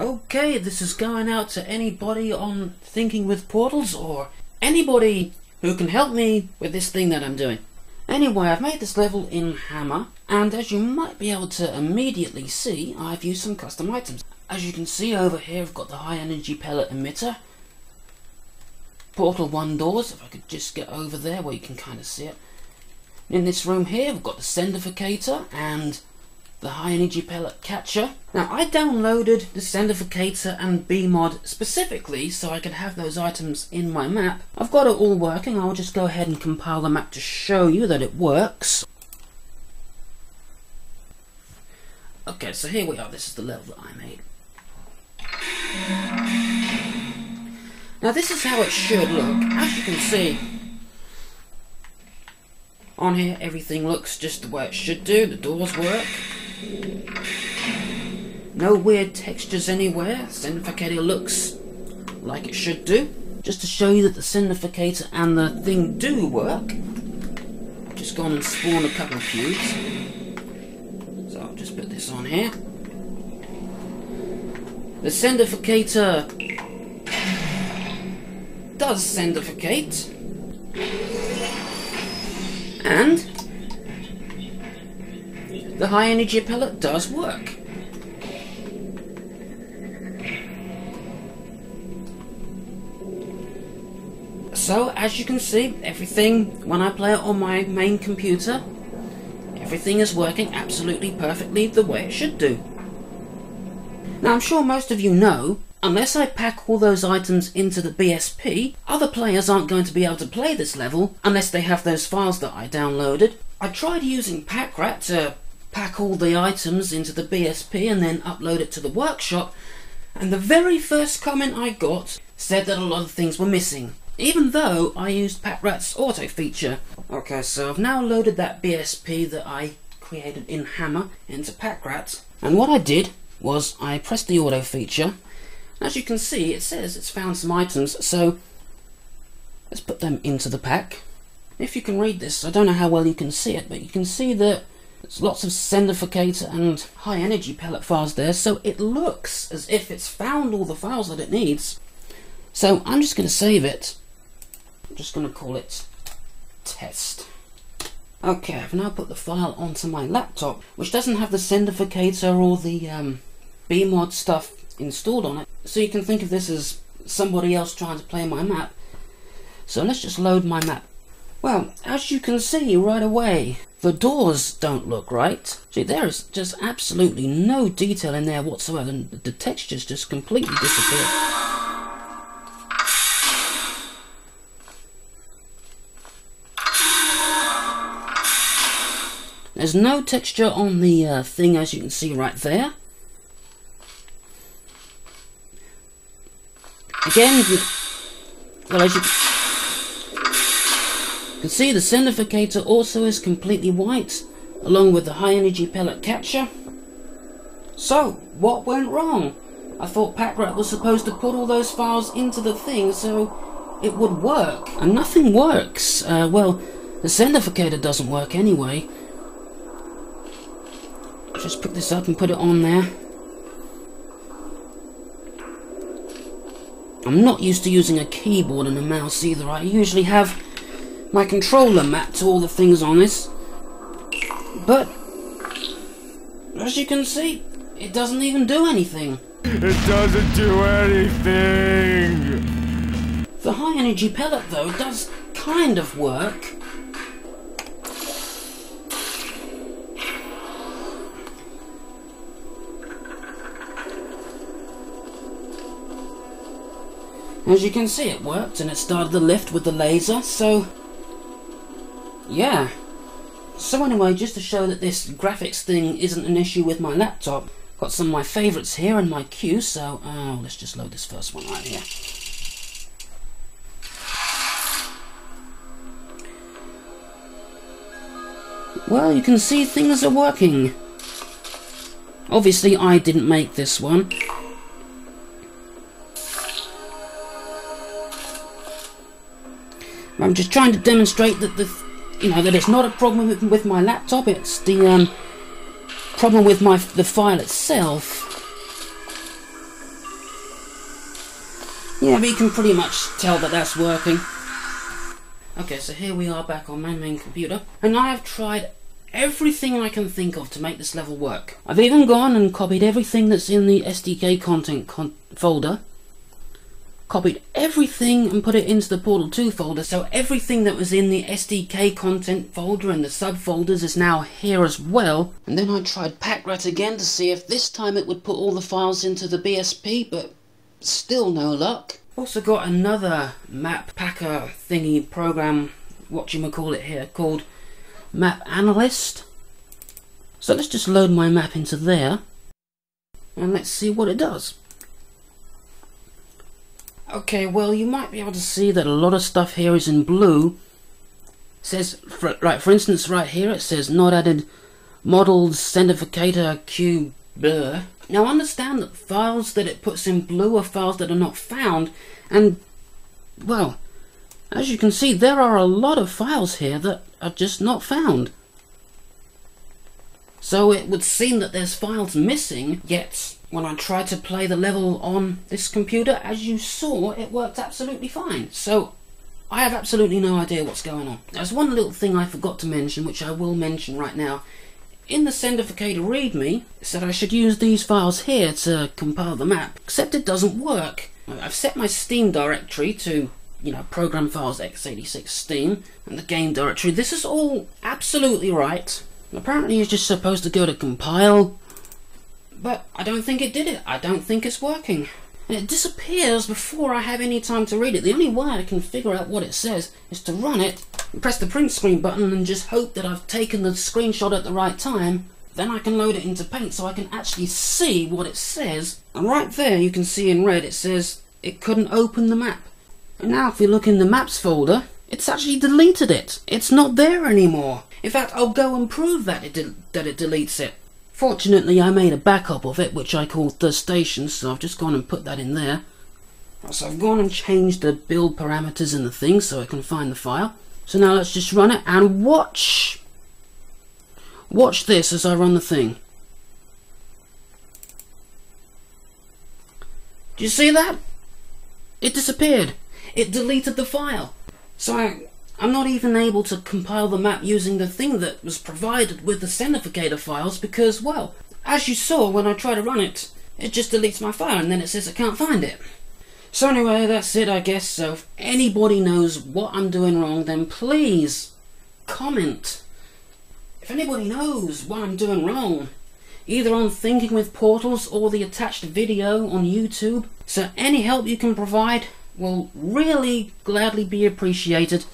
Okay, this is going out to anybody on Thinking with Portals or anybody who can help me with this thing that I'm doing. Anyway, I've made this level in Hammer, and as you might be able to immediately see, I've used some custom items. As you can see over here, I've got the high energy pellet emitter, Portal 1 doors, if I could just get over there where you can kind of see it. In this room here, we've got the sendificator and the high energy pellet catcher. Now I downloaded the sendificator and BMod specifically so I could have those items in my map. I've got it all working, I'll just go ahead and compile the map to show you that it works. Okay, so here we are, this is the level that I made. Now this is how it should look. As you can see, on here everything looks just the way it should do. The doors work. No weird textures anywhere. Sendificator looks like it should do. Just to show you that the Sendificator and the thing do work, I've just gone and spawned a couple of cubes. So I'll just put this on here. The Sendificator does sendificate. And the high energy pellet does work. So, as you can see, everything, when I play it on my main computer, everything is working absolutely perfectly the way it should do. Now, I'm sure most of you know, unless I pack all those items into the BSP, other players aren't going to be able to play this level unless they have those files that I downloaded. I tried using Pakrat to pack all the items into the BSP and then upload it to the workshop, and the very first comment I got said that a lot of things were missing, even though I used Pakrat's auto feature. Okay, so I've now loaded that BSP that I created in Hammer into Pakrat, and what I did was I pressed the auto feature. As you can see, it says it's found some items, so let's put them into the pack. If you can read this, I don't know how well you can see it, but you can see that there's lots of sendificator and high energy pellet files there, so it looks as if it's found all the files that it needs. So I'm just going to save it. I'm just going to call it test. Okay, I've now put the file onto my laptop, which doesn't have the sendificator or the um, BMod stuff installed on it. So you can think of this as somebody else trying to play my map. So let's just load my map. Well, as you can see right away, the doors don't look right. See, there is just absolutely no detail in there whatsoever, and the textures just completely disappear. There's no texture on the uh, thing as you can see right there. Again, well as you can see the sendificator also is completely white, along with the high energy pellet catcher. So, what went wrong? I thought Pakrat was supposed to put all those files into the thing so it would work. And nothing works. Uh, well, the sendificator doesn't work anyway. Just pick this up and put it on there. I'm not used to using a keyboard and a mouse either. I usually have my controller mapped to all the things on this. But, as you can see, it doesn't even do anything. It doesn't do anything! The high energy pellet, though, does kind of work. As you can see, it worked, and it started the lift with the laser, so yeah. So anyway, just to show that this graphics thing isn't an issue with my laptop, got some of my favourites here in my queue, so uh, let's just load this first one right here. Well, you can see things are working. Obviously, I didn't make this one. I'm just trying to demonstrate that the you know that it's not a problem with, with my laptop. It's the um, problem with my the file itself. Yeah, but you can pretty much tell that that's working. Okay, so here we are back on my main computer, and I have tried everything I can think of to make this level work. I've even gone and copied everything that's in the SDK content con folder, copied everything and put it into the Portal 2 folder, so everything that was in the SDK content folder and the subfolders is now here as well. And then I tried Pakrat again to see if this time it would put all the files into the BSP, but still no luck. Also got another map packer thingy program, what you call it here, called Map Analyst. So let's just load my map into there, and let's see what it does. Okay, well, you might be able to see that a lot of stuff here is in blue. It says, for, right, for instance, right here it says not added models centrifugator cube blur. Now understand that files that it puts in blue are files that are not found, and, well, as you can see, there are a lot of files here that are just not found. So it would seem that there's files missing, yet when I tried to play the level on this computer, as you saw, it worked absolutely fine. So I have absolutely no idea what's going on. There's one little thing I forgot to mention, which I will mention right now. In the Sendificator README, it said I should use these files here to compile the map, except it doesn't work. I've set my Steam directory to, you know, program files x86 Steam, and the game directory. This is all absolutely right. Apparently you're just supposed to go to compile, but I don't think it did it. I don't think it's working. And it disappears before I have any time to read it. The only way I can figure out what it says is to run it, press the print screen button and just hope that I've taken the screenshot at the right time. Then I can load it into Paint so I can actually see what it says. And right there you can see in red it says it couldn't open the map. And now if you look in the Maps folder, it's actually deleted it. It's not there anymore. In fact, I'll go and prove that it, that it deletes it. Fortunately, I made a backup of it, which I called the station, so I've just gone and put that in there. So I've gone and changed the build parameters in the thing so I can find the file. So now let's just run it and watch. Watch this as I run the thing. Do you see that? It disappeared. It deleted the file. So I, I'm not even able to compile the map using the thing that was provided with the Sendificator files because, well, as you saw when I try to run it, it just deletes my file and then it says I can't find it. So anyway, that's it I guess. So if anybody knows what I'm doing wrong, then please comment. If anybody knows what I'm doing wrong, either on Thinking with Portals or the attached video on YouTube, so any help you can provide will really gladly be appreciated.